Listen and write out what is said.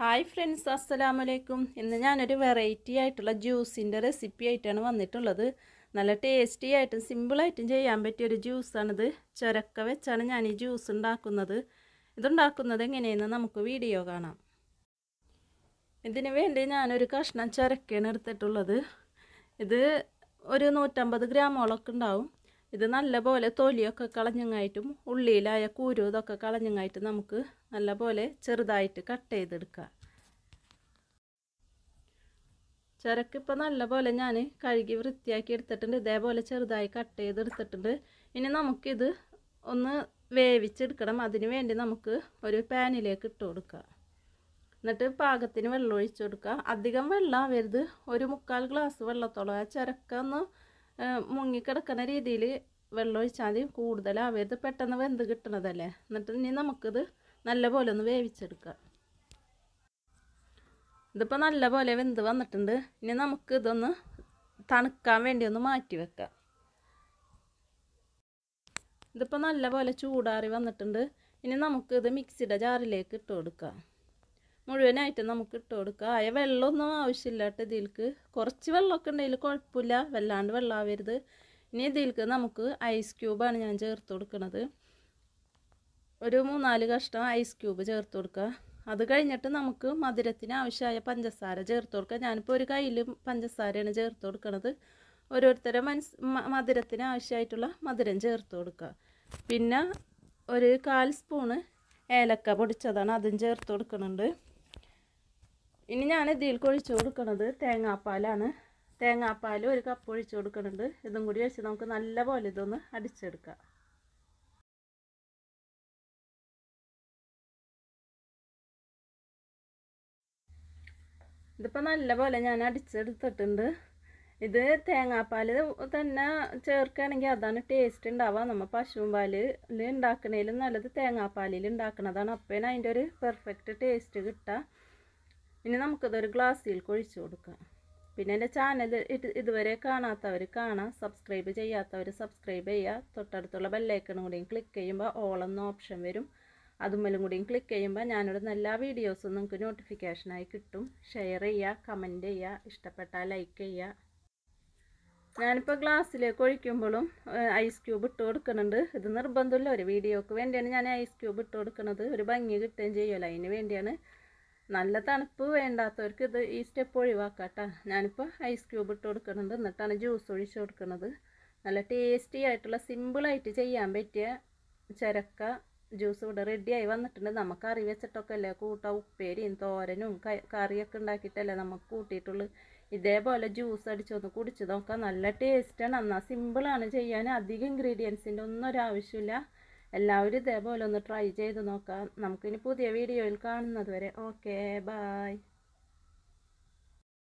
Hi friends അസ്സലാമലൈക്കും. ഇന്ന് ഞാനൊരു വെറൈറ്റി ആയിട്ടുള്ള ജ്യൂസിന്റെ റെസിപ്പി ആയിട്ടാണ് വന്നിട്ടുള്ളത്. നല്ല ടേസ്റ്റി ആയിട്ടും സിമ്പിളായിട്ടും ചെയ്യാൻ പറ്റിയ ഒരു ജ്യൂസാണിത് ചുരക്ക വെച്ചാണ് ഞാൻ ഈ ജ്യൂസ് ഉണ്ടാക്കുന്നത്. ഇതുണ്ടാക്കുന്നത് എങ്ങനെയെന്ന് നമുക്ക് വീഡിയോ കാണാം. ഇതിന് വേണ്ടി ഞാനൊരു കഷ്ണം ചൊരക്കയാണ് എടുത്തിട്ടുള്ളത്. ഇത് ഒരു നൂറ്റമ്പത് ഗ്രാമോളൊക്കെ ഉണ്ടാവും. ഇത് നല്ലപോലെ തൊലിയൊക്കെ കളഞ്ഞങ്ങായിട്ടും ഉള്ളിയിലായ കൂരു ഇതൊക്കെ കളഞ്ഞങ്ങായിട്ട് നമുക്ക് നല്ലപോലെ ചെറുതായിട്ട് കട്ട് ചെയ്തെടുക്കുക ചരക്ക് ഇപ്പോൾ നല്ലപോലെ ഞാൻ കഴുകി വൃത്തിയാക്കി എടുത്തിട്ടുണ്ട്. ഇതേപോലെ ചെറുതായി കട്ട് ചെയ്തെടുത്തിട്ടുണ്ട്. ഇനി നമുക്കിത് ഒന്ന് വേവിച്ചെടുക്കണം. അതിന് വേണ്ടി നമുക്ക് ഒരു പാനിലേക്ക് ഇട്ട് കൊടുക്കുക എന്നിട്ട് പാകത്തിന് വെള്ളം ഒഴിച്ചു കൊടുക്കുക അധികം വെള്ളം ആവരുത്. ഒരു മുക്കാൽ ഗ്ലാസ് വെള്ളത്തോളം. ആ ചരക്ക ഒന്ന് മുങ്ങിക്കിടക്കുന്ന രീതിയിൽ വെള്ളം ഒഴിച്ചാൽ മതി കൂടുതലാവരുത് പെട്ടെന്ന് വെന്ത് കിട്ടണതല്ലേ. എന്നിട്ട് ഇനി നമുക്കിത് നല്ല പോലെ ഒന്ന് വേവിച്ചെടുക്കാം. ഇതിപ്പോൾ നല്ല പോലെ വെന്ത് വന്നിട്ടുണ്ട്. ഇനി നമുക്ക് ഇതൊന്ന് തണുക്കാൻ വേണ്ടി ഒന്ന് മാറ്റി വെക്കാം. ഇതിപ്പോൾ നല്ല പോലെ ചൂടാറി വന്നിട്ടുണ്ട്. ഇനി നമുക്കിത് മിക്സിയുടെ ജാറിലേക്ക് ഇട്ട് കൊടുക്കാം. മുഴുവനായിട്ട് നമുക്ക് ഇട്ട് കൊടുക്കുക. ആയ വെള്ളമൊന്നും ആവശ്യമില്ല കേട്ടോ ഇതിൽക്ക്. കുറച്ച് വെള്ളമൊക്കെ ഉണ്ടെങ്കിൽ കുഴപ്പമില്ല. വല്ലാണ്ട് വെള്ളമാവരുത്. ഇനി ഇതിൽക്ക് നമുക്ക് ഐസ് ക്യൂബാണ് ഞാൻ ചേർത്ത് കൊടുക്കുന്നത് ഒരു മൂന്നാൽ കഷ്ണം ഐസ് ക്യൂബ് ചേർത്ത് കൊടുക്കുക. അത് കഴിഞ്ഞിട്ട് നമുക്ക് മധുരത്തിന് ആവശ്യമായ പഞ്ചസാര ചേർത്ത് കൊടുക്കുക. ഞാനിപ്പോൾ ഒരു കയ്യിൽ പഞ്ചസാരയാണ് ചേർത്ത് കൊടുക്കുന്നത് ഓരോരുത്തരെ മനസ് മധുരത്തിന് ആവശ്യമായിട്ടുള്ള മധുരം ചേർത്ത് കൊടുക്കുക. പിന്നെ ഒരു കാൽ സ്പൂണ് ഏലക്ക പൊടിച്ചതാണ് അതും ചേർത്ത് കൊടുക്കുന്നുണ്ട് ഇനി ഞാൻ ഇതിലേക്ക് ഒഴിച്ചു കൊടുക്കുന്നത് തേങ്ങാപ്പാലാണ്. തേങ്ങാപ്പാൽ ഒരു കപ്പ് ഒഴിച്ചു കൊടുക്കുന്നുണ്ട് ഇതും കൂടി വെച്ച് നമുക്ക് നല്ലപോലെ ഇതൊന്ന് അടിച്ചെടുക്കാം. ഇതിപ്പോൾ നല്ലപോലെ ഞാൻ അടിച്ചെടുത്തിട്ടുണ്ട്. ഇത് തേങ്ങാപ്പാൽ തന്നെ ചേർക്കുകയാണെങ്കിൽ അതാണ് ടേസ്റ്റ് ഉണ്ടാവുക. നമ്മൾ പശുവും പാലിൽ ഉണ്ടാക്കണേലും നല്ലത് തേങ്ങാപ്പാലിൽ ഉണ്ടാക്കുന്നതാണ് അപ്പോഴാണ് അതിന്റെ ഒരു പെർഫെക്റ്റ് ടേസ്റ്റ് കിട്ടുക. ഇനി നമുക്കതൊരു ഗ്ലാസ്സിൽ ഒഴിച്ചു കൊടുക്കാം. പിന്നെ എന്റെ ചാനൽ ഇത് ഇതുവരെ കാണാത്തവർ കാണാം. സബ്സ്ക്രൈബ് ചെയ്യാത്തവർ സബ്സ്ക്രൈബ് ചെയ്യുക. തൊട്ടടുത്തുള്ള ബെല്ലൈക്കണും കൂടിയും ക്ലിക്ക് ചെയ്യുമ്പോൾ ഓൾ എന്ന ഓപ്ഷൻ വരും. അതുമ്മലും കൂടിയും ക്ലിക്ക് ചെയ്യുമ്പോൾ ഞാനിടുന്ന എല്ലാ വീഡിയോസും നിങ്ങൾക്ക് നോട്ടിഫിക്കേഷനായി കിട്ടും. ഷെയർ ചെയ്യുക കമന്റ് ചെയ്യുക ഇഷ്ടപ്പെട്ടാൽ ലൈക്ക് ചെയ്യുക. ഞാനിപ്പോൾ ഗ്ലാസ്സിലേക്ക് ഒഴിക്കുമ്പോഴും ഐസ് ക്യൂബ് ഇട്ട് കൊടുക്കുന്നുണ്ട്. ഇത് നിർബന്ധമില്ല. ഒരു വീഡിയോക്ക് വേണ്ടിയാണ് ഞാൻ ഐസ് ക്യൂബ് ഇട്ട് കൊടുക്കുന്നത്. ഒരു ഭംഗി കിട്ടുകയും ചെയ്യുമല്ലോ. അതിന് വേണ്ടിയാണ് നല്ല തണുപ്പ് വേണ്ടാത്തവർക്ക് ഇത് ഈ സ്റ്റെപ്പ് ഒഴിവാക്കാട്ടോ. ഞാനിപ്പോൾ ഐസ് ക്യൂബ് ഇട്ട് കൊടുക്കുന്നുണ്ട്. എന്നിട്ടാണ് ജ്യൂസ് ഒഴിച്ച് കൊടുക്കുന്നത്. നല്ല ടേസ്റ്റി ആയിട്ടുള്ള സിമ്പിളായിട്ട് ചെയ്യാൻ പറ്റിയ ചരക്ക ജ്യൂസ് ഇവിടെ റെഡിയായി വന്നിട്ടുണ്ട്. നമുക്ക് കറി വെച്ചിട്ടൊക്കെ അല്ലേ? കൂട്ട ഉപ്പേരിയും തോരനും കറിയൊക്കെ ഉണ്ടാക്കിയിട്ടല്ലേ നമുക്ക് കൂട്ടിയിട്ടുള്ളൂ. ഇതേപോലെ ജ്യൂസ് അടിച്ചൊന്ന് കുടിച്ച് നോക്കാം. നല്ല ടേസ്റ്റാണ് എന്നാൽ സിമ്പിളാണ് ചെയ്യാൻ അധികം ഇൻഗ്രീഡിയൻസിന്റെ ഒന്നും ഒരാവശ്യമില്ല എല്ലാവരും ഇതേപോലെ ഒന്ന് ട്രൈ ചെയ്ത് നോക്കാം. നമുക്കിനി പുതിയ വീഡിയോയിൽ കാണുന്നത് വരെ ഓക്കേ ബായ്